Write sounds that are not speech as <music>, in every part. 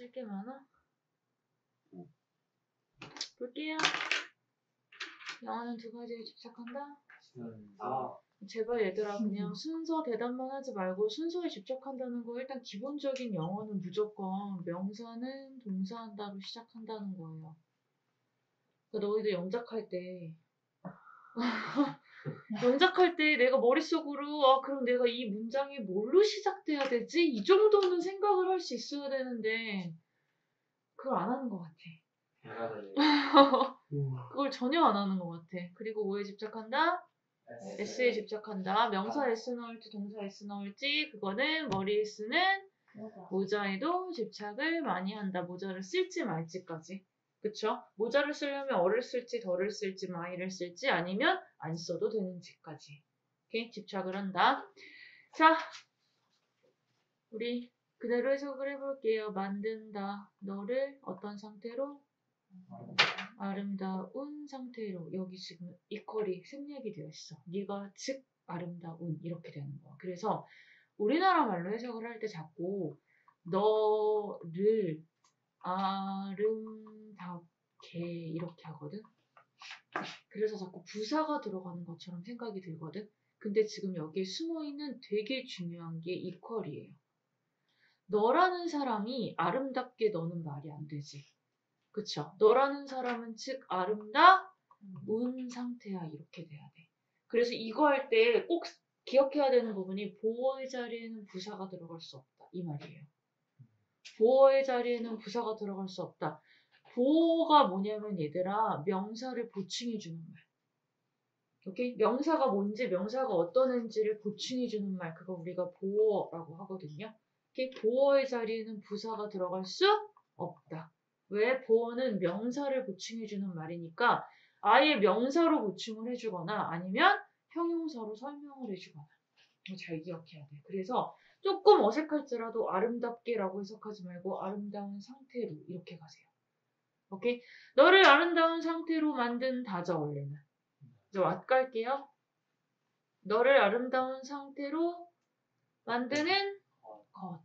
쓸 게 많아? 볼게요. 영어는 두 가지에 집착한다. 아, 제발 얘들아 그냥 순서 대답만 하지 말고 순서에 집착한다는 거 일단 기본적인 영어는 무조건 명사는 동사한다로 시작한다는 거예요. 그러니까 너희들 영작할 때 영작할 때 내가 머릿속으로 아 그럼 내가 이 문장이 뭘로 시작돼야 되지? 이 정도는 생각을 할 수 있어야 되는데 그걸 안 하는 것 같아. <laughs> 그걸 전혀 안 하는 것 같아. 그리고 뭐에 집착한다? S에 집착한다. 명사 S 넣을지 동사 S 넣을지 그거는 머리에 쓰는 모자에도 집착을 많이 한다. 모자를 쓸지 말지까지. 그쵸? 모자를 쓰려면 어를 쓸지 덜을 쓸지 마이를 쓸지 아니면 안 써도 되는지까지. 오케이? 집착을 한다. 자, 우리 그대로 해석을 해볼게요. 만든다. 너를 어떤 상태로? 아름다운 상태로 여기 지금 이퀄이 생략이 되어 있어. 네가 즉 아름다운 이렇게 되는 거야. 그래서 우리나라 말로 해석을 할 때 자꾸 너를 아름답게 이렇게 하거든. 그래서 자꾸 부사가 들어가는 것처럼 생각이 들거든. 근데 지금 여기에 숨어 있는 되게 중요한 게 이퀄이에요. 너라는 사람이 아름답게 너는 말이 안 되지. 그쵸? 너라는 사람은 즉 아름다운 상태야 이렇게 돼야 돼. 그래서 이거 할 때 꼭 기억해야 되는 부분이 보어의 자리에는 부사가 들어갈 수 없다 이 말이에요. 보어의 자리에는 부사가 들어갈 수 없다. 보어가 뭐냐면 얘들아 명사를 보충해 주는 말. 오케이? 명사가 뭔지 명사가 어떤 애인지를 보충해 주는 말 그거 우리가 보어라고 하거든요. 오케이? 보어의 자리에는 부사가 들어갈 수 없다. 왜 보어는 명사를 보충해 주는 말이니까 아예 명사로 보충을 해 주거나 아니면 형용사로 설명을 해 주거나 이거 잘 기억해야 돼. 그래서 조금 어색할지라도 아름답게라고 해석하지 말고 아름다운 상태로 이렇게 가세요. 오케이? 너를 아름다운 상태로 만든 다자 원래는 이제 왓 갈게요. 너를 아름다운 상태로 만드는 것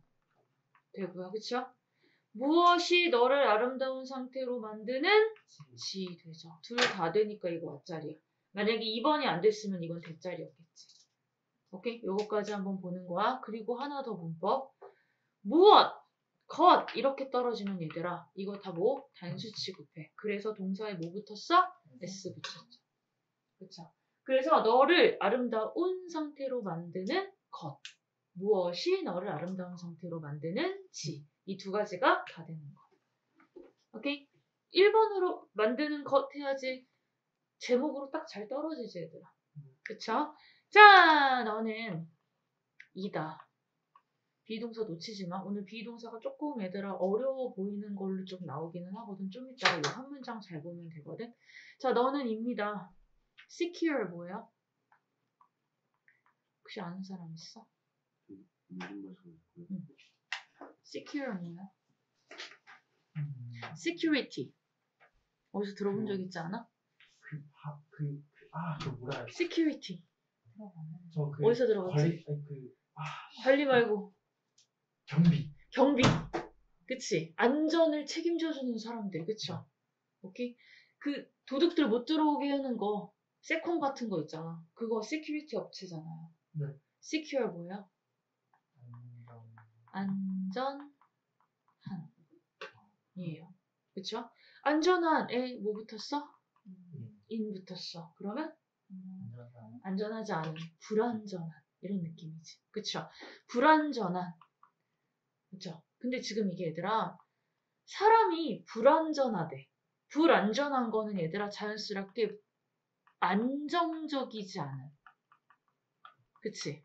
되고요. 그쵸? 무엇이 너를 아름다운 상태로 만드는 지 되죠. 둘 다 되니까 이거 왓자리야. 만약에 2번이 안 됐으면 이건 대자리였겠지. 오케이? 요거까지 한번 보는 거야. 그리고 하나 더 문법. 무엇, 것 이렇게 떨어지면 얘들아 이거 다 뭐? 단수 취급해. 그래서 동사에 뭐 붙었어? S 붙였죠. 그쵸? 그래서 너를 아름다운 상태로 만드는 것. 무엇이 너를 아름다운 상태로 만드는 지. 이 두 가지가 다 되는 거. 오케이? 1번으로 만드는 것 해야지 제목으로 딱 잘 떨어지지 얘들아. 그쵸? 자, 너는 이다. 비동사 놓치지 마. 오늘 비동사가 조금 얘들아 어려워 보이는 걸로 좀 나오기는 하거든. 좀 이따 이한 문장 잘 보면 되거든. 자, 너는 입니다. secure 뭐예요? 혹시 아는 사람 있어? 무슨 말씀이세요? secure 뭐야? security. 어디서 들어본 적 있지 않아? 그, 하, 그, 그, 아, 저 뭐라 security. 저 그, 어디서 들어봤지? 관리, 아니, 그, 아, 관리 말고 경비. 경비. 그치? 안전을 책임져주는 사람들. 그쵸? 오케이? 그 도둑들 못 들어오게 하는 거, 세콤 같은 거 있잖아. 그거 security 업체잖아요. 네. secure 뭐예요? 안전한. 이에요. 그쵸? 안전한에 뭐 붙었어? 인 붙었어. 그러면 안전하지 않은, 불안전한 이런 느낌이지. 그쵸? 불안전한. 그쵸? 근데 지금 이게 얘들아 사람이 불안전하대. 불안전한 거는 얘들아 자연스럽게 안정적이지 않은. 그치?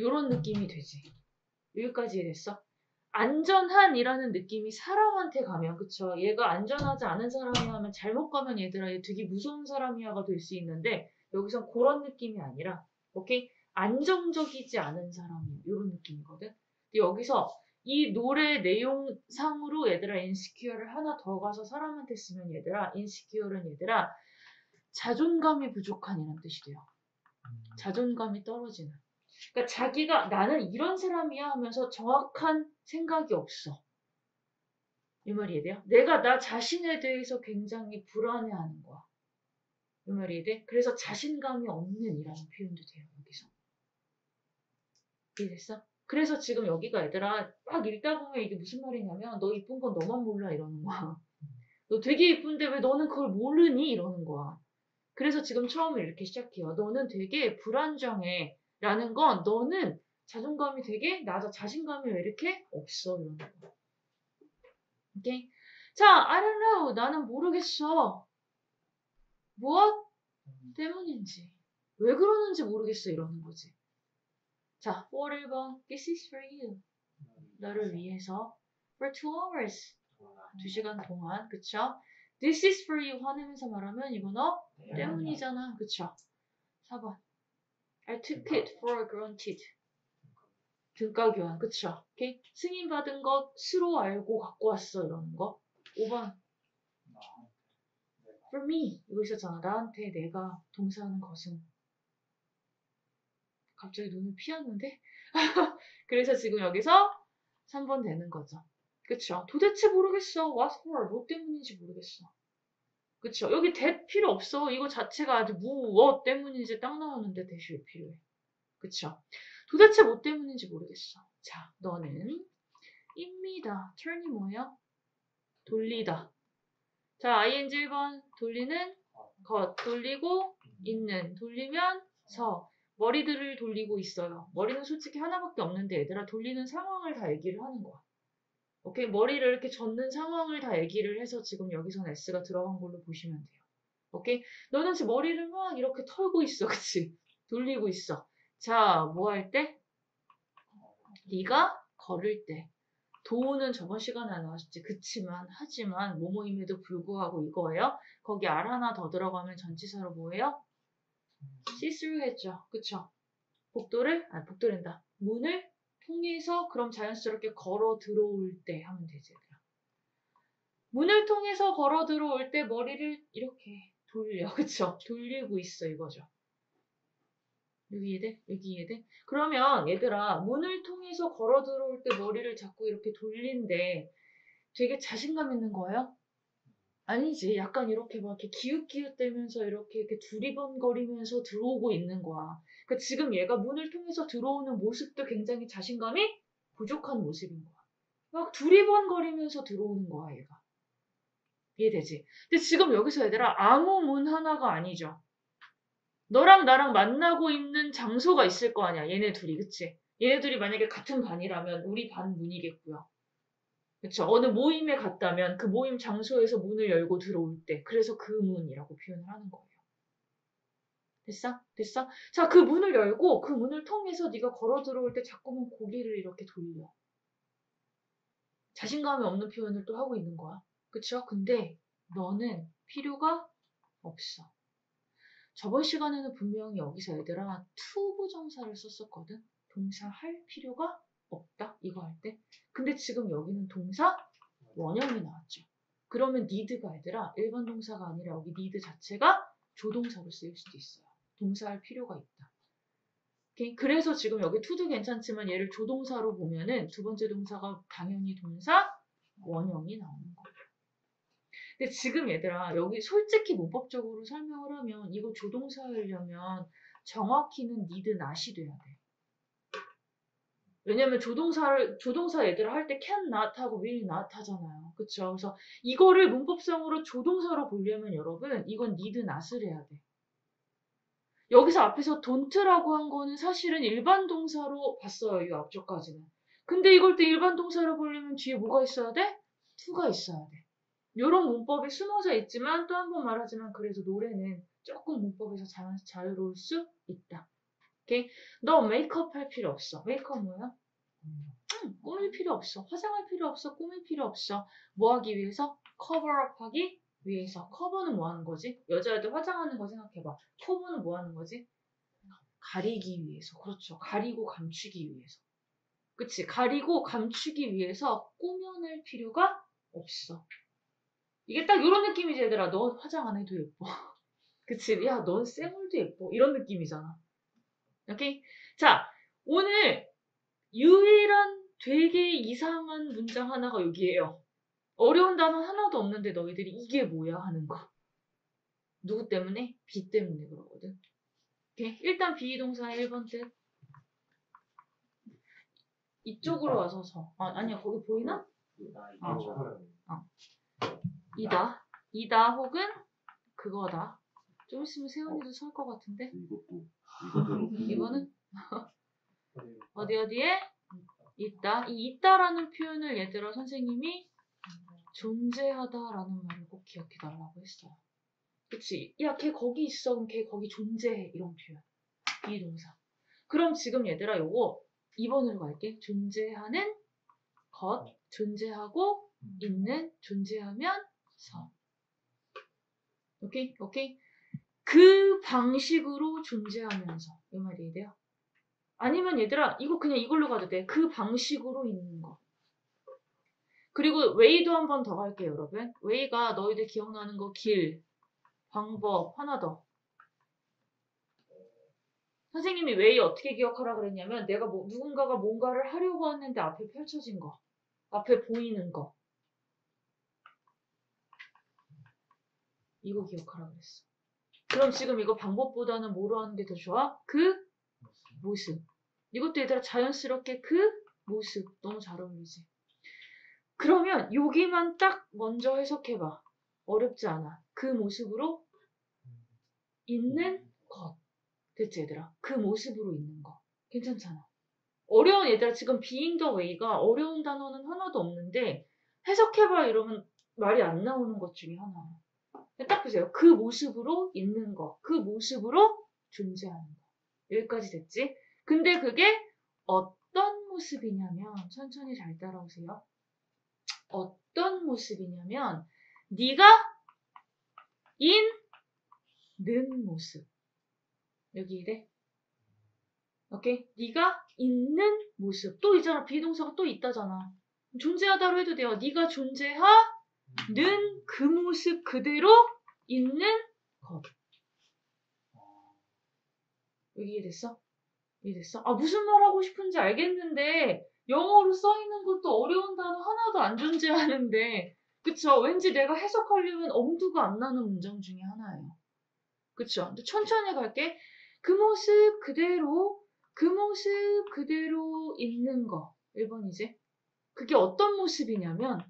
요런 느낌이 되지. 여기까지 이해됐어? 안전한이라는 느낌이 사람한테 가면 그쵸? 얘가 안전하지 않은 사람이야 하면 잘못 가면 얘들아 얘 되게 무서운 사람이야가 될 수 있는데 여기선 그런 느낌이 아니라 오케이? 안정적이지 않은 사람이야 이런 느낌이거든. 근데 여기서 이 노래 내용상으로 얘들아 인시큐어를 하나 더 가서 사람한테 쓰면 얘들아 인시큐어는 얘들아 자존감이 부족한이란 뜻이 돼요. 자존감이 떨어지는. 그러니까 자기가 나는 이런 사람이야 하면서 정확한 생각이 없어. 이 말이 이해돼요? 내가 나 자신에 대해서 굉장히 불안해하는 거야. 이 말이 이해돼? 그래서 자신감이 없는 이라는 표현도 돼요, 여기서. 이해됐어? 그래서 지금 여기가 얘들아 막 읽다 보면 이게 무슨 말이냐면 너 이쁜 건 너만 몰라 이러는 거야. <laughs> 너 되게 이쁜데 왜 너는 그걸 모르니? 이러는 거야. 그래서 지금 처음에 이렇게 시작해요. 너는 되게 불안정해. 라는 건 너는 자존감이 되게 낮아. 자신감이 왜 이렇게 없어. 이러는 거야. 오케이? 자, I don't know. 나는 모르겠어. 무엇 때문인지. 왜 그러는지 모르겠어. 이러는 거지. 자, 4 1번. This is for you. 너를 위해서. For two hours. 두 시간 동안. 그쵸? This is for you. 화내면서 말하면 이거 너 때문이잖아. 그쵸? 4번. I took it for granted. 등가 교환. 그쵸? 오케이? 승인 받은 것으로 알고 갖고 왔어. 이러는 거. 5번. For me. 이거 있었잖아. 나한테 내가 동사하는 것은. 갑자기 눈을 피하는데? <laughs> 그래서 지금 여기서 3번 되는 거죠. 그쵸? 도대체 모르겠어. What for? 뭐 때문인지 모르겠어. 그쵸? 여기 that 필요 없어. 이거 자체가 아주 무엇 때문인지 딱 나오는데 대시 왜 필요해? 그쵸? 도대체 뭐 때문인지 모르겠어. 자, 너는 입니다. turn이 뭐예요? 돌리다. 자, ing 1번 돌리는 것, 돌리고 있는, 돌리면 서. 머리들을 돌리고 있어요. 머리는 솔직히 하나밖에 없는데 얘들아 돌리는 상황을 다 얘기를 하는 거야. 오케이 머리를 이렇게 젓는 상황을 다 얘기를 해서 지금 여기선 S가 들어간 걸로 보시면 돼요. 오케이 너는 지금 머리를 막 이렇게 털고 있어, <laughs> 그치? 돌리고 있어. 자, 뭐 할 때? 네가 걸을 때. 도우는 저번 시간에 안 나왔지. 그치만 하지만 뭐뭐임에도 불구하고 이거예요. 거기 r 하나 더 들어가면 전치사로 뭐예요? 시스루 했죠. 그쵸? 복도를, 아, 복도랜다. 문을 통해서 그럼 자연스럽게 걸어 들어올 때 하면 되지. 문을 통해서 걸어 들어올 때 머리를 이렇게 돌려. <laughs> 그쵸? 돌리고 있어, 이거죠. 여기 이해돼? 여기 이해돼? 그러면 얘들아, 문을 통해서 걸어 들어올 때 머리를 자꾸 이렇게 돌린데 되게 자신감 있는 거예요? 아니지. 약간 이렇게 막 이렇게 기웃기웃대면서 이렇게 이렇게 두리번거리면서 들어오고 있는 거야. 그러니까 지금 얘가 문을 통해서 들어오는 모습도 굉장히 자신감이 부족한 모습인 거야. 막 두리번거리면서 들어오는 거야, 얘가. 이해되지? 근데 지금 여기서 얘들아, 아무 문 하나가 아니죠. 너랑 나랑 만나고 있는 장소가 있을 거 아니야, 얘네 둘이, 그치? 얘네 둘이 만약에 같은 반이라면 우리 반 문이겠고요. 그쵸. 어느 모임에 갔다면 그 모임 장소에서 문을 열고 들어올 때, 그래서 그 문이라고 표현을 하는 거예요. 됐어? 됐어? 자, 그 문을 열고 그 문을 통해서 네가 걸어 들어올 때 자꾸만 고개를 이렇게 돌려. 자신감이 없는 표현을 또 하고 있는 거야. 그쵸? 근데 너는 필요가 없어. 저번 시간에는 분명히 여기서 얘들아 투부정사를 썼었거든. 동사 할 필요가 없다. 이거 할 때. 근데 지금 여기는 동사 원형이 나왔죠. 그러면 need가 얘들아 일반 동사가 아니라 여기 need 자체가 조동사로 쓰일 수도 있어요. 동사할 필요가 있다. 그래서 지금 여기 to도 괜찮지만 얘를 조동사로 보면은 두 번째 동사가 당연히 동사 원형이 나오는 거예요. 근데 지금 얘들아 여기 솔직히 문법적으로 설명을 하면 이거 조동사 하려면 정확히는 need not이 돼야 돼. 왜냐면 조동사를 조동사 얘들아 할때 can not 하고 will not 하잖아요. 그쵸? 그래서 이거를 문법성으로 조동사로 보려면 여러분 이건 need not을 해야 돼. 여기서 앞에서 don't라고 한 거는 사실은 일반 동사로 봤어요. 이 앞쪽까지는. 근데 이걸 때 일반 동사로 보려면 뒤에 뭐가 있어야 돼? to가 있어야 돼. 요런 문법이 숨어져 있지만 또 한 번 말하지만 그래도 노래는 조금 문법에서 자, 자유로울 수 있다. 오케이? 너 make up 할 필요 없어. make up 뭐야? 응, 꾸밀 필요 없어. 화장할 필요 없어. 꾸밀 필요 없어. 뭐 하기 위해서? cover up 하기 위해서. cover는 뭐 하는 거지? 여자애들 화장하는 거 생각해봐. cover는 뭐 하는 거지? 가리기 위해서. 그렇죠. 가리고 감추기 위해서. 그치? 가리고 감추기 위해서 꾸며낼 필요가 없어. 이게 딱 이런 느낌이지 얘들아. 너 화장 안 해도 예뻐. <laughs> 그치? 야, 넌 쌩얼도 예뻐. 이런 느낌이잖아. 오케이? 자, 오늘 유일한 되게 이상한 문장 하나가 여기에요. 어려운 단어 하나도 없는데 너희들이 이게 뭐야 하는 거. 누구 때문에? 비 때문에 그러거든. 오케이? 일단 비동사의 1번 뜻. 이쪽으로 와서 서. 아, 아니야, 거기 보이나? 아, 저거요. 이다. 이다 혹은 그거다. 좀 있으면 세훈이도 설 것 같은데? 이것도 이거대로 이거는 어디 어디에 있다. 이 있다라는 표현을 얘들아 선생님이 존재하다라는 말을 꼭 기억해 달라고 했어요. 그치? 야, 걔 거기 있어. 그럼 걔 거기 존재해. 이런 표현. 비동사. 그럼 지금 얘들아 요거 2번으로 갈게. 존재하는 것, 존재하고 있는, 존재하면서. 오케이? 오케이? 그 방식으로 존재하면서. 이 말이 돼요? 아니면 얘들아, 이거 그냥 이걸로 가도 돼. 그 방식으로 있는 거. 그리고 way도 한 번 더 갈게요, 여러분. way가 너희들 기억나는 거 길, 방법, 하나 더. 선생님이 way 어떻게 기억하라 그랬냐면 내가 뭐 누군가가 뭔가를 하려고 하는데 앞에 펼쳐진 거, 앞에 보이는 거. 이거 기억하라 그랬어. 그럼 지금 이거 방법보다는 뭐로 하는 게 더 좋아? 그 모습. 이것도 얘들아 자연스럽게 그 모습. 너무 잘 어울리지? 그러면 여기만 딱 먼저 해석해봐. 어렵지 않아. 그 모습으로 있는 것. 됐지 얘들아? 그 모습으로 있는 거. 괜찮잖아. 어려운 얘들아 지금 being the way가 어려운 단어는 하나도 없는데 해석해봐 이러면 말이 안 나오는 것 중에 하나야. 딱 보세요. 그 모습으로 있는 거. 그 모습으로 존재하는 거. 여기까지 됐지? 근데 그게 어떤 모습이냐면 천천히 잘 따라오세요. 어떤 모습이냐면 네가 있는 모습. 여기 이래. 오케이? 네가 있는 모습. 또 있잖아. 비동사가 또 있다잖아. 존재하다로 해도 돼요. 네가 존재하 는 그 모습 그대로 있는 것. 이해됐어? 이해됐어? 아 무슨 말 하고 싶은지 알겠는데 영어로 써 있는 것도 어려운 단어 하나도 안 존재하는데 그쵸? 왠지 내가 해석하려면 엄두가 안 나는 문장 중에 하나예요. 그쵸? 근데 천천히 갈게. 그 모습 그대로 그 모습 그대로 있는 거. 1번이지. 그게 어떤 모습이냐면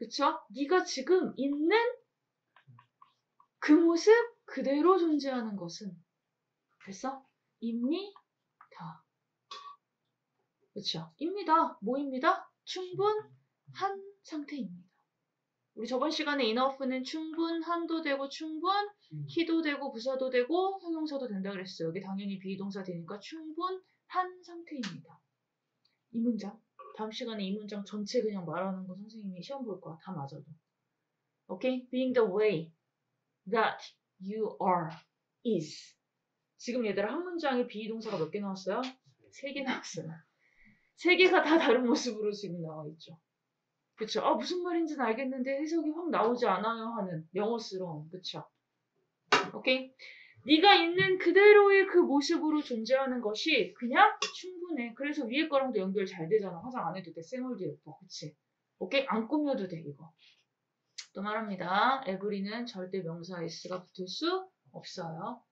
그쵸? 네가 지금 있는 그 모습 그대로 존재하는 것은 됐어? 입니다. 그쵸? 입니다. 뭐입니다? 충분한 상태입니다. 우리 저번 시간에 enough는 충분한도 되고 충분, 히도 되고 부사도 되고 형용사도 된다 그랬어요. 여기 당연히 비동사 되니까 충분한 상태입니다. 이 문장. 다음 시간에 이 문장 전체 그냥 말하는 거 선생님이 시험 볼 거야. 다 맞아도. 오케이? Being the way that you are is. 지금 얘들아 한 문장에 비동사가 몇 개 나왔어요? 세 개 나왔어요. 세 개가 다 다른 모습으로 지금 나와 있죠. 그쵸? 아, 무슨 말인지는 알겠는데 해석이 확 나오지 않아요 하는 영어스러움. 그쵸? 오케이? 네가 있는 그대로의 그 모습으로 존재하는 것이 그냥 충분해. 그래서 위에 거랑도 연결 잘 되잖아. 화장 안 해도 돼. 쌩얼도 예뻐. 그치? 오케이? 안 꾸며도 돼, 이거. 또 말합니다. 에브리는 절대 명사 s가 붙을 수 없어요.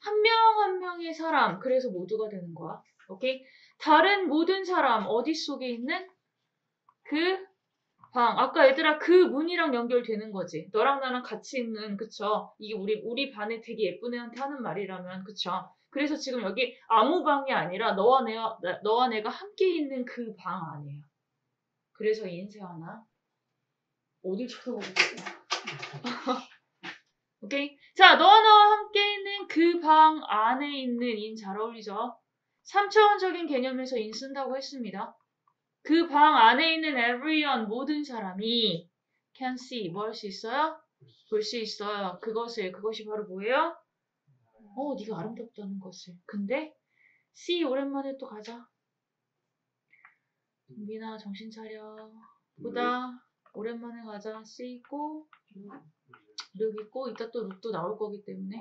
한 명한 명의 사람. 그래서 모두가 되는 거야. 오케이? 다른 모든 사람 어디 속에 있는 그 방. 아까 얘들아 그 문이랑 연결되는 거지. 너랑 나랑 같이 있는 그쵸? 이게 우리 우리 반에 되게 예쁜 애한테 하는 말이라면 그쵸? 그래서 지금 여기 아무 방이 아니라 너와 내가 나- 너와 내가 함께 있는 그방 안이에요. 그래서 인쇄 하나 어딜 쳐다보고? <laughs> 오케이. 자, 너와 나와 함께 있는 그 방 안에 있는 인 잘 어울리죠? 3차원적인 개념에서 인 쓴다고 했습니다. 그 방 안에 있는 everyone 모든 사람이 can see 뭐 할 수 있어요? 볼 수 있어요. 그것을 그것이 바로 뭐예요? 어, 네가 아름답다는 것을. 근데 see 오랜만에 또 가자. 민아 정신 차려. 보다 오랜만에 가자. see 있고 룩 있고 이따 또 룩도 나올 거기 때문에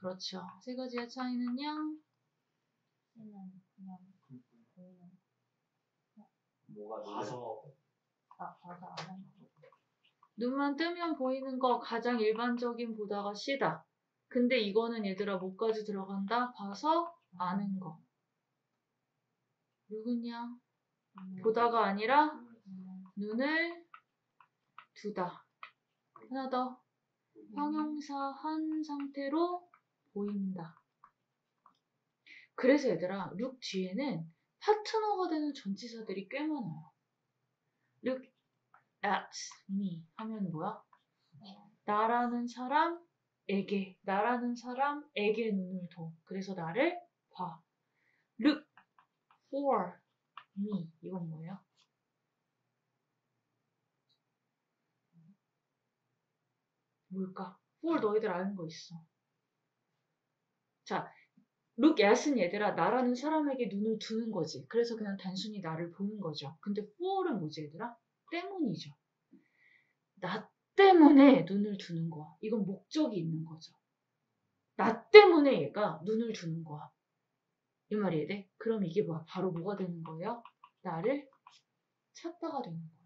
그렇죠. 세 가지의 차이는요. 뭐가 봐서 아, 안 거. 눈만 뜨면 보이는 거 가장 일반적인 보다가 C다. 근데 이거는 얘들아 뭐까지 들어간다? 봐서 아는 거. 누구냐? 보다가 아니라 눈을 두다. 하나 더. 형용사 한 상태로 보인다. 그래서 얘들아, look 뒤에는 파트너가 되는 전치사들이 꽤 많아요. look at me 하면 뭐야? 나라는 사람에게, 나라는 사람에게 눈을 둬. 그래서 나를 봐. look for me. 이건 뭐예요? 뭘까? for 너희들 아는 거 있어. 자, look at은 얘들아, 나라는 사람에게 눈을 두는 거지. 그래서 그냥 단순히 나를 보는 거죠. 근데 for는 뭐지, 얘들아? 때문이죠. 나 때문에 눈을 두는 거야. 이건 목적이 있는 거죠. 나 때문에 얘가 눈을 두는 거야. 이 말이 이해돼? 그럼 이게 뭐야? 바로 뭐가 되는 거예요? 나를 찾다가 되는 거예요.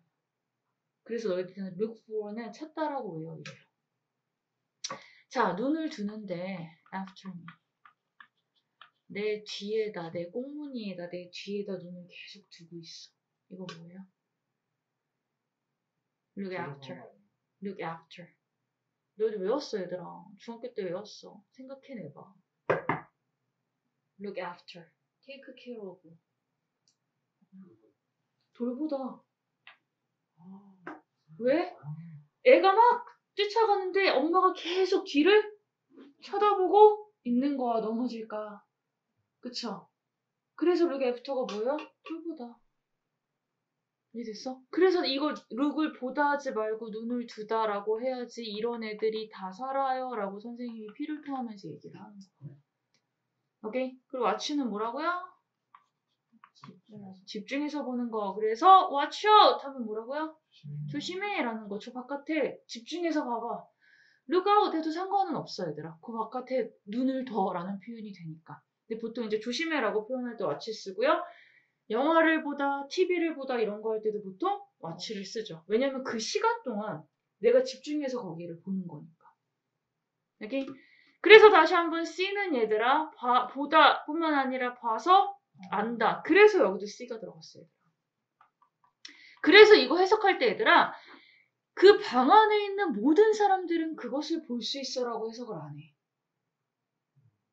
그래서 너희들은 look for는 찾다라고 외워 이래요. 자, 눈을 두는데 after me. 내 뒤에다, 내 꽁무니에다, 내 뒤에다 눈을 계속 두고 있어. 이거 뭐예요? look after. look after. 너희들 외웠어, 얘들아. 중학교 때 외웠어. 생각해내봐. look after. take care of. 돌보다. 왜? 애가 막 쫓아가는데 엄마가 계속 뒤를 쳐다보고 있는 거야, 넘어질까. 그쵸? 그래서 look after가 뭐예요? 돌보다. 이해됐어? 그래서 이거 look을 보다 하지 말고 눈을 두다라고 해야지 이런 애들이 다 살아요 라고 선생님이 피를 토하면서 얘기를 하는 거야. 오케이? 그리고 watch는 뭐라고요? 집중해서. 집중해서 보는 거. 그래서 watch out 하면 뭐라고요? 조심해 라는 거. 저 바깥에 집중해서 봐봐. look out 해도 상관은 없어 얘들아. 그 바깥에 눈을 둬 라는 표현이 되니까. 근데 보통 이제 조심해라고 표현할 때 watch 쓰고요. 영화를 보다, TV를 보다 이런 거 할 때도 보통 watch를 쓰죠. 왜냐면 그 시간 동안 내가 집중해서 거기를 보는 거니까. 오케이? 그래서 다시 한번 C는 얘들아, 봐- 보다 뿐만 아니라 봐서 안다. 그래서 여기도 C가 들어갔어요. 그래서 이거 해석할 때 얘들아, 그 방 안에 있는 모든 사람들은 그것을 볼 수 있어라고 해석을 안 해.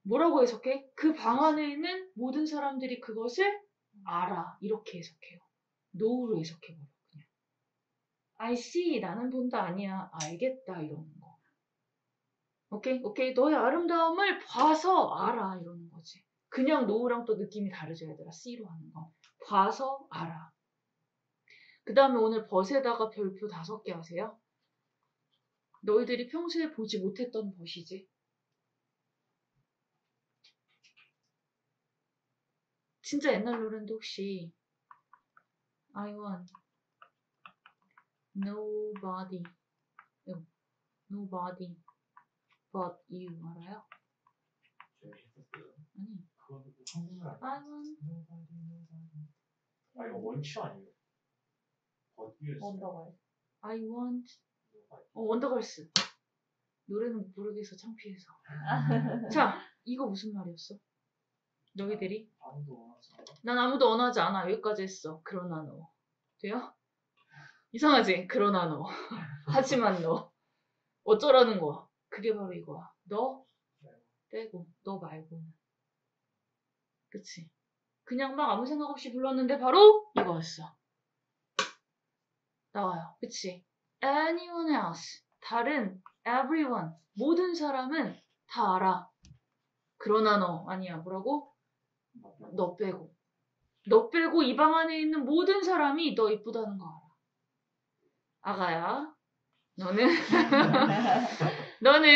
뭐라고 해석해? 그 방 안에 있는 모든 사람들이 그것을 알아. 이렇게 해석해요. know로 해석해버려, 그냥. I see. 나는 본다 아니야. 알겠다. 이러는 거. 오케이? 오케이. 너의 아름다움을 봐서 알아. 이러는 거지. 그냥 know랑 또 느낌이 다르죠, 얘들아. C로 하는 거. 봐서 알아. 그 다음에 오늘 벗에다가 별표 다섯 개 하세요. 너희들이 평소에 보지 못했던 벗이지. 진짜 옛날 노래인데 혹시 I want nobody 어, nobody but you 알아요? 아니? I want 아 이거 원치 아니에요? 원더걸. I want 어 원더걸스 노래는 모르겠어 창피해서 자 이거 무슨 말이었어? 너희들이? 아무도 원하지 않아. 난 아무도 원하지 않아. 여기까지 했어. 그러나 너 돼요? 이상하지? 그러나 너 <laughs> 하지만 너. 어쩌라는 거야? 그게 바로 이거야. 너 빼고 너 말고는 그치? 그냥 막 아무 생각 없이 불렀는데 바로 이거였어. 나와요. 그치? anyone else. 다른 everyone. 모든 사람은 다 알아. 그러나 너 아니야. 뭐라고? 너 빼고 너 빼고 이 방 안에 있는 모든 사람이 너 이쁘다는 거 알아 아가야 너는 <laughs> 너는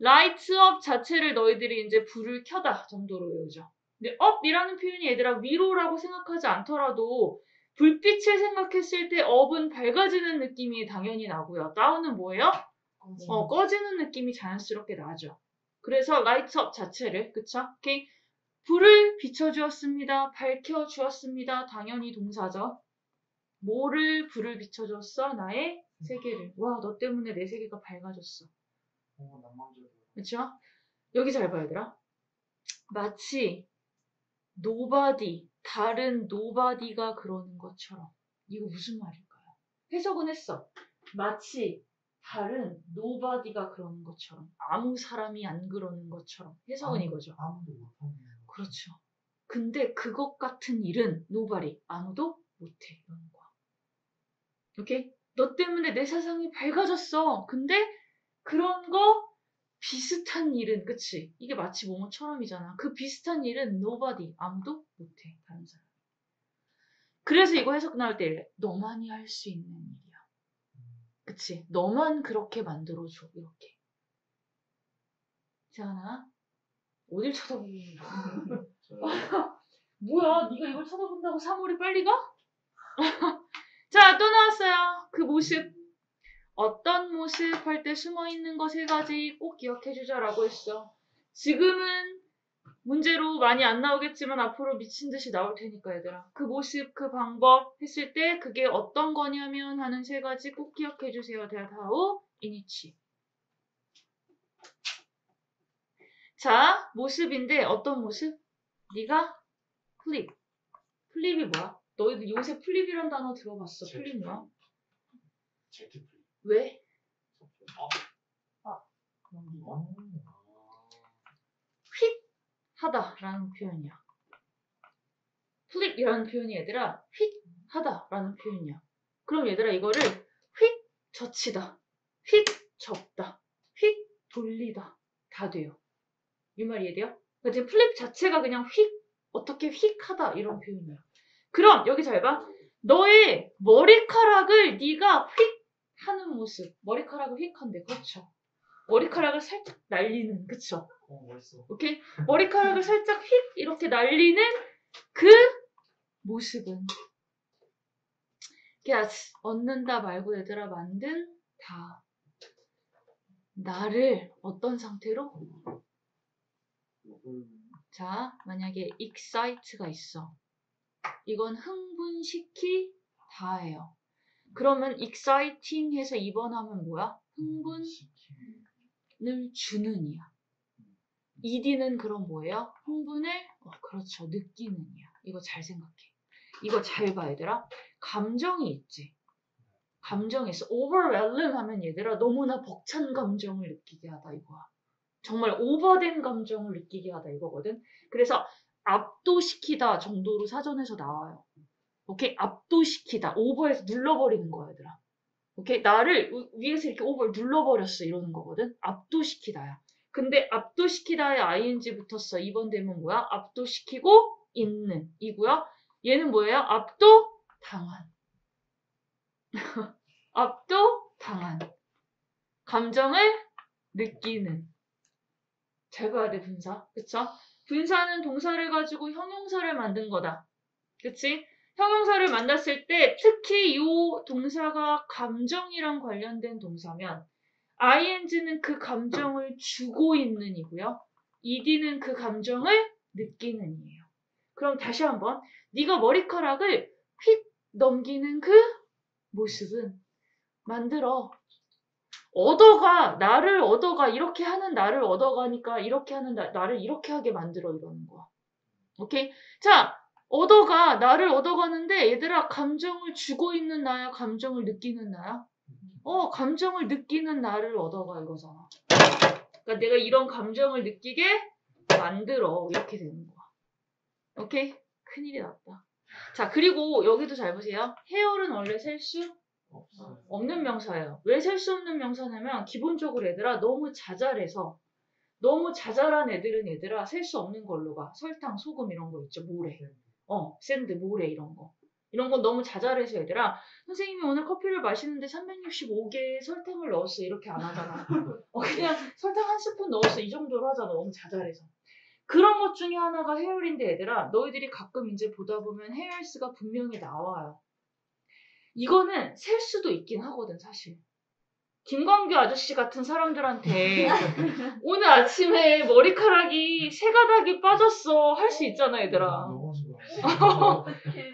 라이트업 자체를 너희들이 이제 불을 켜다 정도로 외우죠. 근데 up이라는 표현이 얘들아 위로라고 생각하지 않더라도 불빛을 생각했을 때 up은 밝아지는 느낌이 당연히 나고요. 다운은 뭐예요? 어, 꺼지는 느낌이 자연스럽게 나죠. 그래서 라이트업 자체를 그쵸? 오케이. 불을 비춰주었습니다. 밝혀주었습니다. 당연히 동사죠. 뭐를 불을 비춰줬어? 나의 세계를. 와, 너 때문에 내 세계가 밝아졌어. 어. 그쵸? 여기 잘 봐야 되라. 마치 nobody, 다른 nobody가 그러는 것처럼. 이거 무슨 말일까요? 해석은 했어. 마치 다른 nobody가 그러는 것처럼. 아무 사람이 안 그러는 것처럼. 해석은 아무- 이거죠. 아무도 못하는 거. 그렇죠. 근데 그것 같은 일은 nobody, 아무도 못해. 이러는 거야. 오케이? 너 때문에 내 세상이 밝아졌어. 근데 그런 거 비슷한 일은, 그치? 이게 마치 뭐뭐처럼이잖아. 그 비슷한 일은 nobody, 아무도 못해. 다른 사람. 그래서 이거 해석 나올 때. 너만이 할 수 있는 일이야. 그치? 너만 그렇게 만들어줘. 이렇게. 자나 어딜 쳐다보는 거야? 뭐야, 네가 이걸 쳐다본다고 3월이 빨리 가? <laughs> 자, 또 나왔어요. 그 모습. 어떤 모습 할 때 숨어 있는 거 세 가지 꼭 기억해 주자라고 했어. 지금은 문제로 많이 안 나오겠지만 앞으로 미친 듯이 나올 테니까 얘들아. 그 모습, 그 방법 했을 때 그게 어떤 거냐면 하는 세 가지 꼭 기억해 주세요. 대다오 이니치. 자, 모습인데 어떤 모습? 네가 flip. Flip이 뭐야? 너희들 요새 flip이란 단어 들어봤어. Flip 뭐야? Z Flip. 왜? 연기가? 어. 하다라는 표현이야. flip이라는 표현이 얘들아 휙 하다라는 표현이야. 그럼 얘들아 이거를 휙 젖히다, 휙 접다, 휙 돌리다 다 돼요. 이 말 이해돼요? 그러니까 지금 flip 자체가 그냥 휙 어떻게 휙 하다 이런 표현이야. 그럼 여기 잘 봐. 너의 머리카락을 네가 휙 하는 모습. 머리카락을 휙 한대. 그렇죠. 머리카락을 살짝 날리는. 그쵸? 어, 멋있어. 오케이? 머리카락을 살짝 휙 이렇게 날리는 그 모습은 yes, 얻는다 말고 얘들아 만든 다 나를 어떤 상태로? 자, 만약에 excite가 있어. 이건 흥분시키 다예요. 그러면 exciting 해서 2번 하면 뭐야? 흥분을 주는 이야. ED는 그럼 뭐예요? 흥분을 어, 그렇죠 느끼는 이야. 이거 잘 생각해. 이거 잘 봐 얘들아. 감정이 있지. 있어. overwhelm 하면 얘들아 너무나 벅찬 감정을 느끼게 하다 이거야. 정말 오버된 감정을 느끼게 하다 이거거든. 그래서 압도시키다 정도로 사전에서 나와요. 오케이? 압도시키다. 오버해서 눌러버리는 거야 얘들아. 오케이? 나를 위- 위에서 이렇게 오버를 눌러버렸어 이러는 거거든. 압도시키다야. 근데 압도시키다에 ing 붙었어. 2번 되면 뭐야? 압도시키고 있는 이고요. 얘는 뭐예요? 압도 당한. <laughs> 압도 당한. 감정을 느끼는. 잘 봐야 돼, 분사. 그쵸? 분사는 동사를 가지고 형용사를 만든 거다. 그치? 형용사를 만났을 때 특히 이 동사가 감정이랑 관련된 동사면 ing는 그 감정을 주고 있는 이고요. ed는 그 감정을 느끼는 이에요. 그럼 다시 한번 네가 머리카락을 휙 넘기는 그 모습은 만들어. 얻어가 나를 얻어가 이렇게 하는 나를 얻어가니까 이렇게 하는 나, 나를 이렇게 하게 만들어 이러는 거야. 오케이? 자, 얻어가 나를 얻어가는데 얘들아 감정을 주고 있는 나야 감정을 느끼는 나야? 어, 감정을 느끼는 나를 얻어가 이거잖아. 그러니까 내가 이런 감정을 느끼게 만들어 이렇게 되는 거야. 오케이? 큰일이 났다. 자, 그리고 여기도 잘 보세요. 헤어는 원래 셀 수 없어요. 없는 명사예요. 왜 셀 수 없는 명사냐면 기본적으로 얘들아 너무 자잘해서 너무 자잘한 애들은 얘들아 셀 수 없는 걸로 가. 설탕, 소금 이런 거 있죠. 모래. 어, sand, 모래 이런 거. 이런 건 너무 자잘해서 얘들아 선생님이 오늘 커피를 마시는데 365개의 설탕을 넣었어 이렇게 안 하잖아. 어, 그냥 설탕 한 스푼 넣었어 이 정도로 하잖아. 너무 자잘해서. 그런 것 중에 하나가 헤어인데 얘들아 너희들이 가끔 이제 보다 보면 헤어스가 분명히 나와요. 이거는 셀 수도 있긴 하거든 사실. 김광규 아저씨 같은 사람들한테 <laughs> 오늘 아침에 머리카락이 세 가닥이 빠졌어 할 수 있잖아 얘들아. 좋아.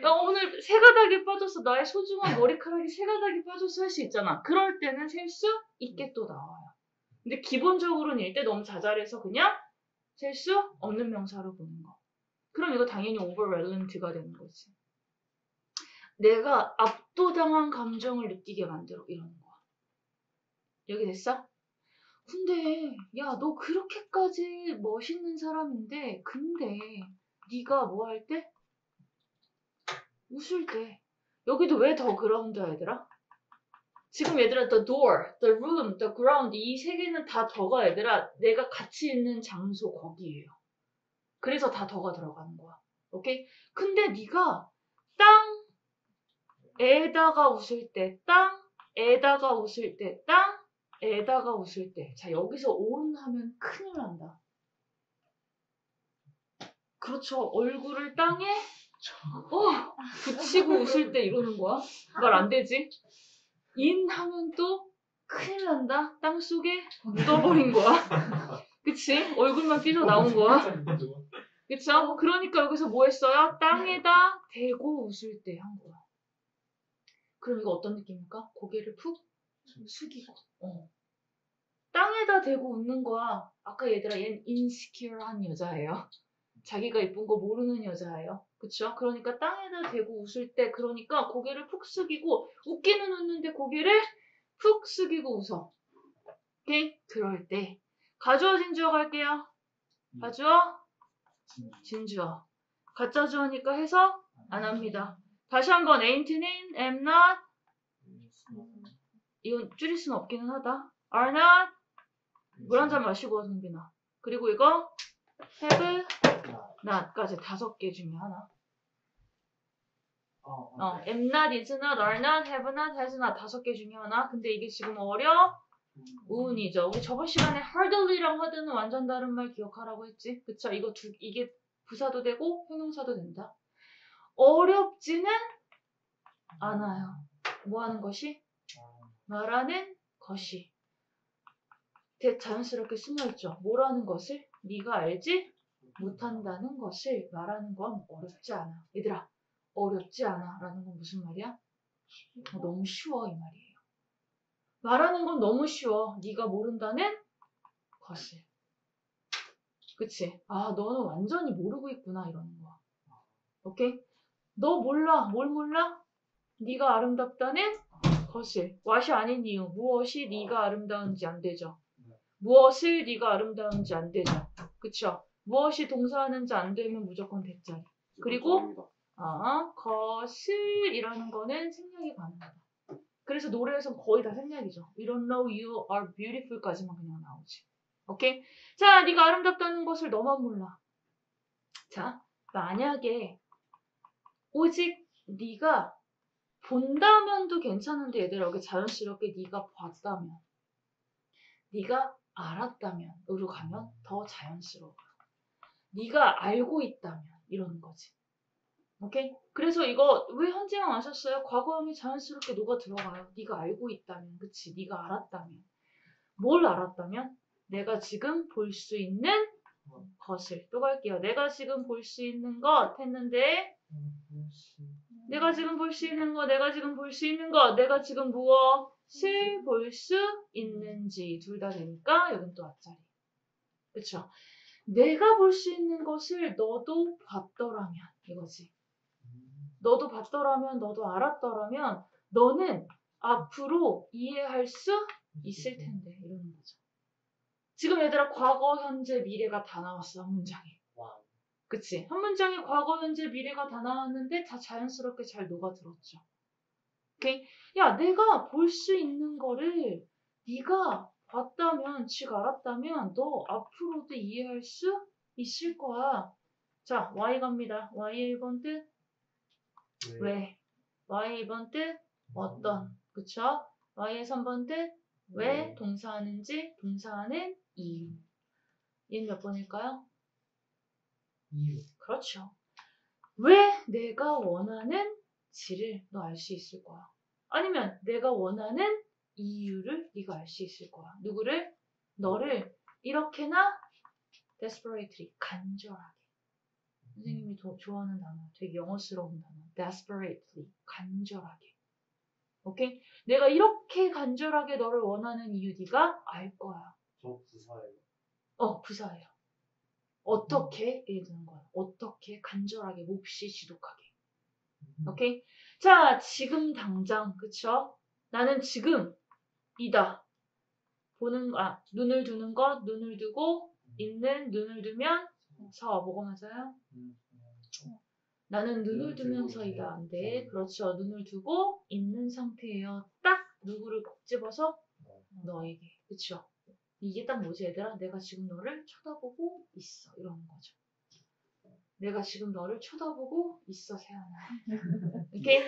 나 오늘 세 가닥이 빠져서 나의 소중한 머리카락이 세 가닥이 빠져서 할수 있잖아. 그럴 때는 셀 수 있게 또 나와요. 근데 기본적으로는 일때 너무 자잘해서 그냥 셀 수 없는 명사로 보는 거. 그럼 이거 당연히 overrelevant가 되는 거지. 내가 압도당한 감정을 느끼게 만들어 이러는 거야. 여기 됐어? 근데 야 너 그렇게까지 멋있는 사람인데 근데 네가 뭐 할 때? 웃을 때. 여기도 왜 더 그라운드야 얘들아? 지금 얘들아 the door, the room, the ground 이 세 개는 다 더가 얘들아 내가 같이 있는 장소 거기에요. 그래서 다 더가 들어가는 거야. 오케이? 근데 네가 땅 에다가 웃을 때, 땅 에다가 웃을 때, 땅 에다가 웃을 때. 자 여기서 온 하면 큰일 난다. 그렇죠. 얼굴을 땅에 어 붙이고 웃을 때 이러는 거야. 말 안 되지? 인 하면 또 큰일 난다. 땅 속에 묻어버린 거야. 그치? 얼굴만 삐져 나온 거야. 그쵸? 그러니까 여기서 뭐 했어요? 땅에다 대고 웃을 때 한 거야. 그럼 이거 어떤 느낌입니까? 고개를 푹 숙이고. 어. 땅에다 대고 웃는 거야. 아까 얘들아 얘는 인시큐어한 여자예요. 자기가 이쁜 거 모르는 여자예요. 그쵸? 그러니까 땅에다 대고 웃을 때 그러니까 고개를 푹 숙이고 웃기는 웃는데 고개를 푹 숙이고 웃어. 오케이? 그럴 때 가주어 진주어 갈게요. 가주어 진주어. 가짜 주어니까 해서 안 합니다. 다시 한번 ain't는 am not 이건 줄일 수는 없기는 하다. are not 물 한 잔 마시고 성빈아. 그리고 이거 have not까지 다섯 개 중에 하나. 어, 어, am not, is not, are not, have not, has not 다섯 개 중에 하나. 근데 이게 지금 어려? 우운이죠. 우리 저번 시간에 hardly랑 hard는 완전 다른 말 기억하라고 했지. 그쵸? 이거 두, 이게 부사도 되고 형용사도 된다. 어렵지는 않아요. 뭐 하는 것이? 말하는 것이. 대 자연스럽게 숨어있죠. 뭐라는 것을? 네가 알지? 못한다는 것을 말하는 건 어렵지 않아. 얘들아, 어렵지 않아. 라는 건 무슨 말이야? 어, 너무 쉬워 이 말이에요. 말하는 건 너무 쉬워. 네가 모른다는 것을. 그치? 아, 너는 완전히 모르고 있구나 이러는 거야. 오케이? 너 몰라. 뭘 몰라? 네가 아름답다는 것을. what이 아닌 이유. 무엇이 네가 아름다운지 안 되죠. 무엇을 네가 아름다운지 안 되죠. 그쵸? 무엇이 동사하는지 안 되면 무조건 대짜리. 그리고 아, 것을이라는 거는 생략이 가능하다. 그래서 노래에선 거의 다 생략이죠. We don't know you are beautiful까지만 그냥 나오지. 오케이? 자, 네가 아름답다는 것을 너만 몰라. 자, 만약에 오직 네가 본다면도 괜찮은데 얘들아 여기 자연스럽게 네가 봤다면 네가 알았다면으로 가면 더 자연스러워요. 네가 알고 있다면 이러는 거지. 오케이? 그래서 이거 왜 현재형 하셨어요? 과거형이 자연스럽게 녹아 들어가요. 네가 알고 있다면, 그치? 네가 알았다면. 뭘 알았다면? 내가 지금 볼 수 있는 것을 또 갈게요. 내가 지금 볼 수 있는 것 했는데 내가 지금 볼 수 있는 거, 내가 지금 볼 수 있는 거, 내가 지금 무엇을 볼 수 있는지 둘 다 되니까 여긴 또 앞자리. 그쵸? 내가 볼 수 있는 것을 너도 봤더라면 이거지. 너도 봤더라면, 너도 알았더라면 너는 앞으로 이해할 수 있을 텐데 이러는 거죠. 지금 얘들아 과거, 현재, 미래가 다 나왔어 한 문장에. 그치? 한 문장에 과거, 현재, 미래가 다 나왔는데 다 자연스럽게 잘 녹아들었죠. 오케이? 야, 내가 볼 수 있는 거를 네가 봤다면, 즉 알았다면 너 앞으로도 이해할 수 있을 거야. 자, Y 갑니다. Y의 1번 뜻, 왜? Y의 2번 뜻, 어떤. 그쵸? Y의 3번 뜻, 왜 동사하는지, 동사하는 이유. 얘는 몇 번일까요? 이유. 그렇죠. 왜 내가 원하는지를 너알 수 있을 거야. 아니면 내가 원하는 이유를 네가 알 수 있을 거야. 누구를? 너를 이렇게나 desperately 간절하게. 선생님이 더 좋아하는 단어, 되게 영어스러운 단어. desperately, 간절하게. 오케이? 내가 이렇게 간절하게 너를 원하는 이유 네가 알 거야. 저 부사예요. 어, 부사예요. 어떻게? 예를 드는 거야. 어떻게 간절하게, 몹시 지독하게. 오케이? 자, 지금 당장, 그쵸? 나는 지금, 이다. 보는, 아, 눈을 두는 것, 눈을 두고, 있는, 눈을 두면, 서, 뭐가 맞아요? 음, 나는 눈을 두면서이다. 안 돼. 그렇죠. 눈을 두고, 있는 상태예요. 딱, 누구를 꼭 집어서, 너에게. 그쵸? 이게 딱 뭐지, 얘들아? 내가 지금 너를 쳐다보고 있어. 이러는 거죠. 내가 지금 너를 쳐다보고 있어, 세연아. <laughs> 오케이?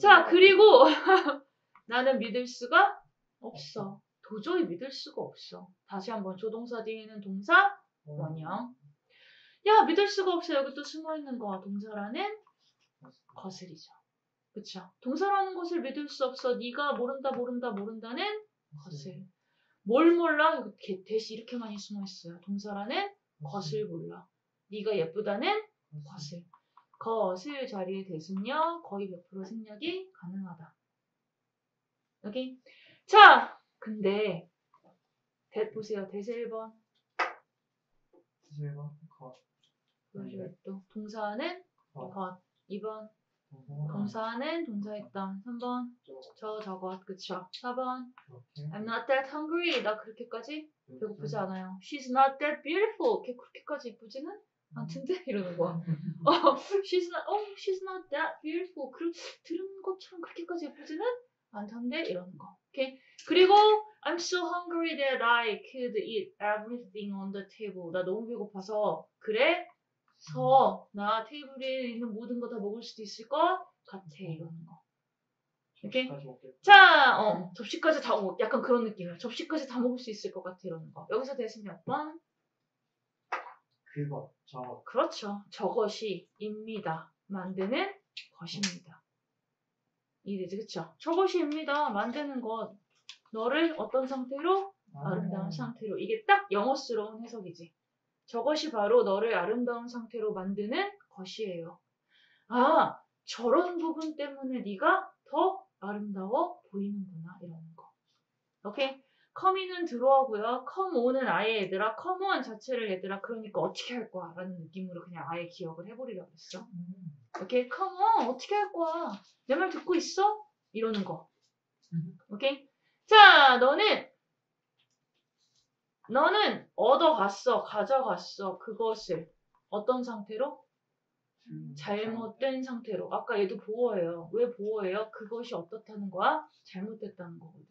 자, 그리고 <laughs> 나는 믿을 수가 없어. 도저히 믿을 수가 없어. 다시 한번 조동사 뒤에는 동사 원형. 야, 믿을 수가 없어. 여기 또 숨어 있는 거. 동사라는 거슬이죠. 그쵸? 동사라는 것을 믿을 수 없어. 네가 모른다, 모른다, 모른다는 거슬. 뭘 몰라? 이렇게 대시 이렇게 많이 숨어 있어요. 동사라는 것을 몰라. 네가 예쁘다는 것을. 것을 자리에 대신요 거의 100% 생략이 가능하다. 여기 자 근데 대 보세요 대세 1번 주제가 거. 보여줘요 또 동사는 거. 것 2번 동사. 동사는 동사했던 3번 저 저것 그쵸 4번 이렇게. I'm not that hungry 나 그렇게까지 배고프지 않아요 She's not that beautiful 걔 그렇게까지 이쁘지는 않던데 이러는 거야 어, she's not, oh, she's not that beautiful. 그, 들은 것처럼 그렇게까지 예쁘지는 않던데? 이러는 거. 오케이? 그리고, I'm so hungry that I could eat everything on the table. 나 너무 배고파서, 그래? 서, 나 테이블에 있는 모든 거 다 먹을 수도 있을 것 같아. 이러는 거. 먹겠다. 자, 어, 접시까지 다, 먹, 약간 그런 느낌이야. 접시까지 다 먹을 수 있을 것 같아. 이러는 거. 여기서 대신 몇 번? 그거. 저. 그렇죠. 저것이 입니다. 만드는 것입니다. 이해되지? 그쵸? 저것이입니다. 만드는 것. 너를 어떤 상태로? 아름다운 상태로. 이게 딱 영어스러운 해석이지. 저것이 바로 너를 아름다운 상태로 만드는 것이에요. 아, 저런 부분 때문에 네가 더 아름다워 보이는구나. 이러는 거. 오케이? come인은 들어오고요. on은 아예 얘들아. on 자체를 얘들아. 그러니까 어떻게 할 거야? 라는 느낌으로 그냥 아예 기억을 해버리려고 했어. 오케이? on. 어떻게 할 거야? 내 말 듣고 있어? 이러는 거. 음. 오케이? 자, 너는 너는 얻어갔어. 가져갔어. 그것을 어떤 상태로? 잘못된 상태로. 아까 얘도 보어예요. 왜 보어예요? 그것이 어떻다는 거야? 잘못됐다는 거거든.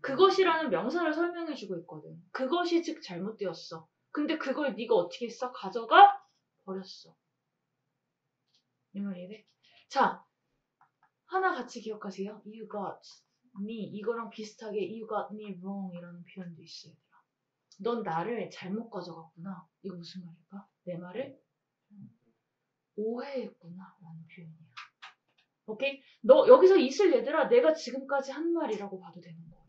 그것이라는 명사를 설명해주고 있거든. 그것이 즉 잘못되었어. 근데 그걸 네가 어떻게 했어? 가져가 버렸어. 이 말이 돼? 자, 하나 같이 기억하세요. You got me. 이거랑 비슷하게 you got me wrong 이라는 표현도 있어요. 넌 나를 잘못 가져갔구나. 이거 무슨 말일까? 내 말을 오해했구나. 라는 표현이야. 오케이? 너 여기서 있을 얘들아 내가 지금까지 한 말이라고 봐도 되는 거예요.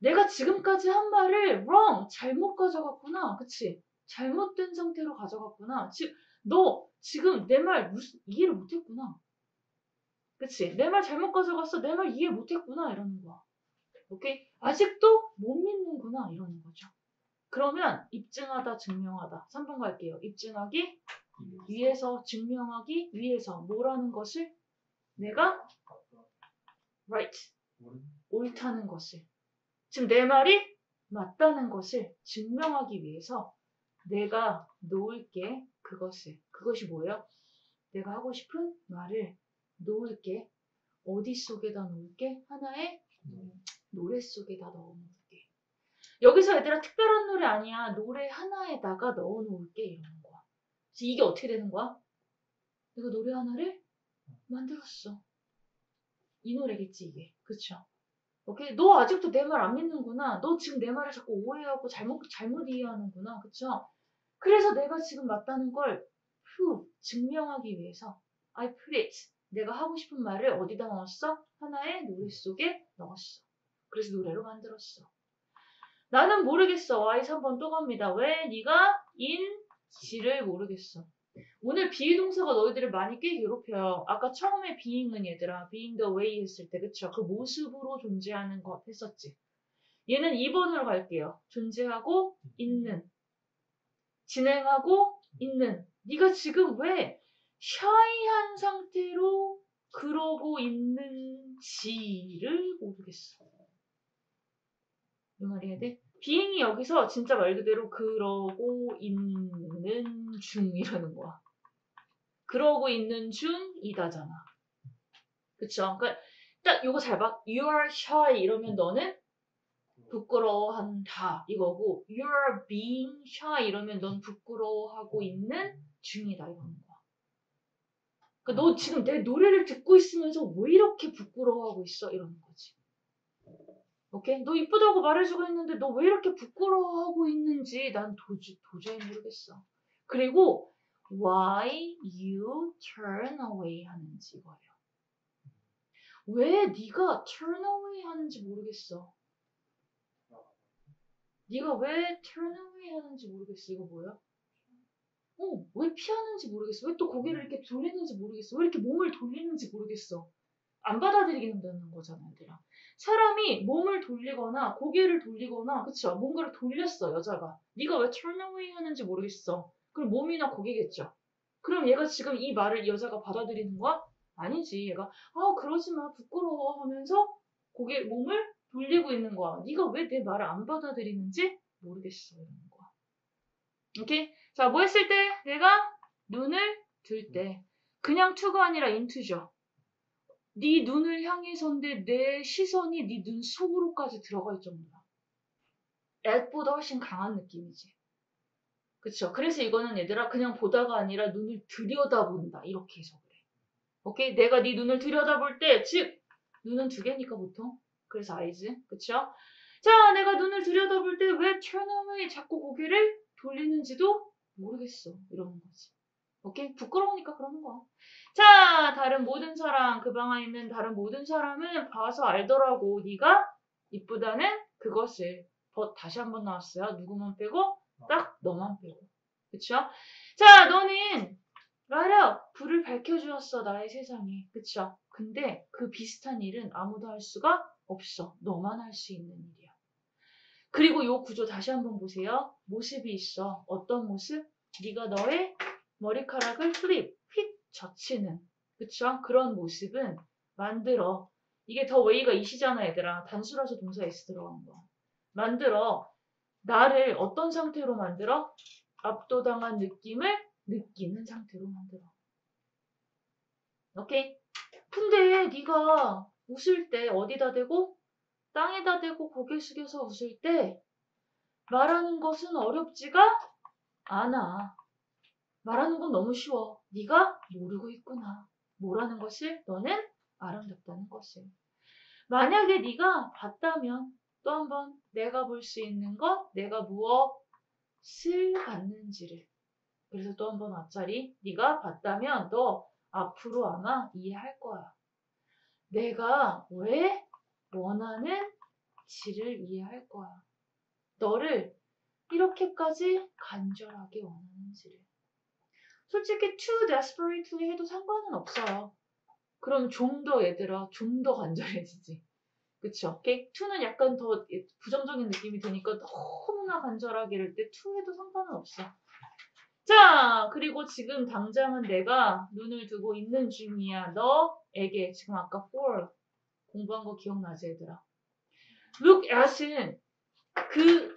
내가 지금까지 한 말을 wrong, 잘못 가져갔구나. 그치? 잘못된 상태로 가져갔구나. 즉, 너 지금 내 말 이해를 못했구나. 그치? 내 말 잘못 가져갔어. 내 말 이해 못했구나. 이러는 거야. 오케이? 아직도 못 믿는구나. 이러는 거죠. 그러면 입증하다, 증명하다. 3번 갈게요. 입증하기, 위에서, 증명하기, 위에서. 뭐라는 것을? 내가 right, 옳다는 것을. 지금 내 말이 맞다는 것을 증명하기 위해서 내가 놓을게 그것을. 그것이 뭐예요? 내가 하고 싶은 말을 놓을게. 어디 속에다 놓을게? 하나의 노래 속에다 넣어놓을게. 여기서 얘들아 특별한 노래 아니야. 노래 하나에다가 넣어놓을게 이러는 거야. 그래서 이게 어떻게 되는 거야? 내가 노래 하나를 만들었어. 이 노래겠지 이게. 그쵸? 오케이? 너 아직도 내 말 안 믿는구나. 너 지금 내 말을 자꾸 오해하고 잘못 잘못 이해하는구나. 그쵸? 그래서 내가 지금 맞다는 걸 prove, 증명하기 위해서 I put it. 내가 하고 싶은 말을 어디다 넣었어? 하나의 노래 속에 넣었어. 그래서 노래로 만들었어. 나는 모르겠어. Y 3번 또 갑니다. 왜 네가 in 지를 모르겠어. 오늘 비동사가 너희들을 많이 꽤 괴롭혀요. 아까 처음에 being은 얘들아, being the way 했을 때, 그쵸? 그 모습으로 존재하는 것 했었지. 얘는 2번으로 갈게요. 존재하고 있는. 진행하고 있는. 네가 지금 왜 샤이한 상태로 그러고 있는지를 모르겠어. 이 말이 해야 돼? 비행이 여기서 진짜 말 그대로 그러고 있는 중이라는 거야. 그러고 있는 중이다잖아. 그쵸? 그러니까 딱 이거 잘 봐. You are shy 이러면 너는 부끄러워한다 이거고 You are being shy 이러면 넌 부끄러워하고 있는 중이다 이러는 거야. 그러니까 너 지금 내 노래를 듣고 있으면서 왜 이렇게 부끄러워하고 있어? 이러는 거지. 오케이? 너 이쁘다고 말해주고 있는데 너 왜 이렇게 부끄러워하고 있는지 난 도저, 도저히 모르겠어. 그리고 why you turn away 하는지 이거예요. 왜 네가 turn away 하는지 모르겠어. 네가 왜 turn away 하는지 모르겠어. 이거 뭐야? 어, 왜 피하는지 모르겠어. 왜 또 고개를 이렇게 돌리는지 모르겠어. 왜 이렇게 몸을 돌리는지 모르겠어. 안 받아들이게 된다는 거잖아, 얘들아. 사람이 몸을 돌리거나 고개를 돌리거나 그쵸? 뭔가를 돌렸어, 여자가. 네가 왜 away 하는지 모르겠어. 그럼 몸이나 고개겠죠. 그럼 얘가 지금 이 말을 이 여자가 받아들이는 거야? 아니지. 얘가 아 그러지 마 부끄러워 하면서 고개 몸을 돌리고 있는 거야. 네가 왜 내 말을 안 받아들이는지 모르겠어. 오케이? 자, 뭐 했을 때? 내가 눈을 들 때. 그냥 to가 아니라 into죠. 네 눈을 향해서인데 내 시선이 네 눈 속으로까지 들어갈 정도야. at보다 훨씬 강한 느낌이지. 그쵸? 그래서 이거는 얘들아 그냥 보다가 아니라 눈을 들여다본다. 이렇게 해서 그래. 오케이? 내가 네 눈을 들여다볼 때, 즉 눈은 두 개니까 보통. 그래서 eyes. 그쵸? 자, 내가 눈을 들여다볼 때왜 away 자꾸 고개를 돌리는지도 모르겠어. 이러는 거지. 오케이? 부끄러우니까 그러는 거야. 자, 다른 모든 사람, 그 방 안에 있는 다른 모든 사람은 봐서 알더라고. 네가 이쁘다는 그것을. But 다시 한 번 나왔어요. 누구만 빼고? 딱 너만 빼고. 그쵸? 자, 너는 말야 불을 밝혀주었어. 나의 세상에. 그쵸? 근데 그 비슷한 일은 아무도 할 수가 없어. 너만 할 수 있는 일이야. 그리고 요 구조 다시 한번 보세요. 모습이 있어. 어떤 모습? 네가 너의 머리카락을 flip, 휙 젖히는. 그쵸? 그런 모습은 만들어. 이게 더 웨이가 이시잖아, 얘들아. 단수라서 동사 S 들어간 거. 만들어. 나를 어떤 상태로 만들어? 압도당한 느낌을 느끼는 상태로 만들어. 오케이? 근데 네가 웃을 때 어디다 대고? 땅에다 대고 고개 숙여서 웃을 때 말하는 것은 어렵지가 않아. 말하는 건 너무 쉬워. 네가 모르고 있구나. 뭐라는 것을 너는 아름답다는 것을. 만약에 네가 봤다면 또 한 번 내가 볼 수 있는 것, 내가 무엇을 봤는지를. 그래서 또 한 번 앞자리 네가 봤다면 너 앞으로 아마 이해할 거야. 내가 왜 원하는 지를 이해할 거야. 너를 이렇게까지 간절하게 원하는지를. 솔직히 too desperately 해도 상관은 없어요. 그럼 좀 더 얘들아 좀 더 간절해지지. 그쵸? 오케이? to는 약간 더 부정적인 느낌이 드니까 너무나 간절하게 이럴 때 to 해도 상관은 없어. 자, 그리고 지금 당장은 내가 눈을 두고 있는 중이야. 너에게 지금 아까 for 공부한 거 기억나지 얘들아? look at은 그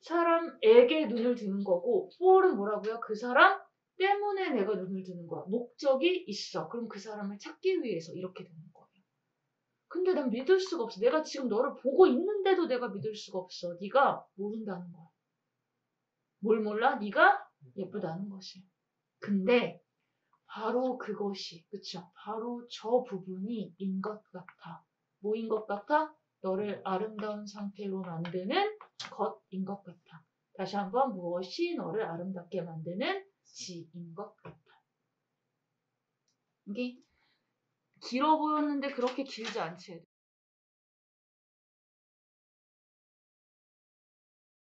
사람에게 눈을 두는 거고 for은 뭐라고요? 그 사람 때문에 내가 눈을 두는 거야. 목적이 있어. 그럼 그 사람을 찾기 위해서 이렇게 되는 거예요. 근데 난 믿을 수가 없어. 내가 지금 너를 보고 있는데도 내가 믿을 수가 없어. 네가 모른다는 거야. 뭘 몰라? 네가 예쁘다는 것이. 근데 바로 그것이 그쵸? 바로 저 부분이 인 것 같아. 뭐인 것 같아? 너를 아름다운 상태로 만드는 것인 것 같아. 다시 한번 무엇이 너를 아름답게 만드는 지인 것 같아. 이게 길어 보였는데 그렇게 길지 않지.